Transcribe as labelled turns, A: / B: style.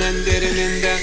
A: Gönlün derininde